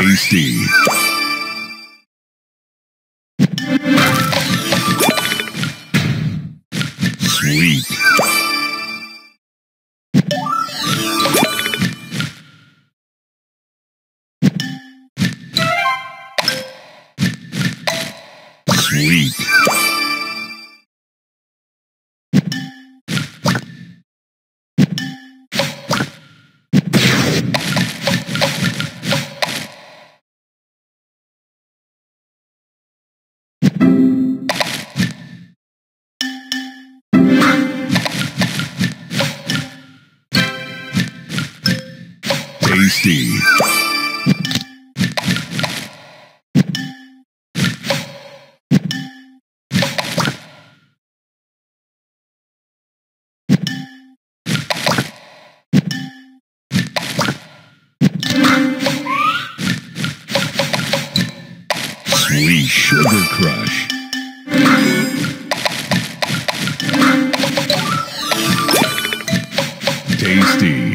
Tasty. Sweet. Sweet. tasty. Sweet Sugar Crush. Tasty.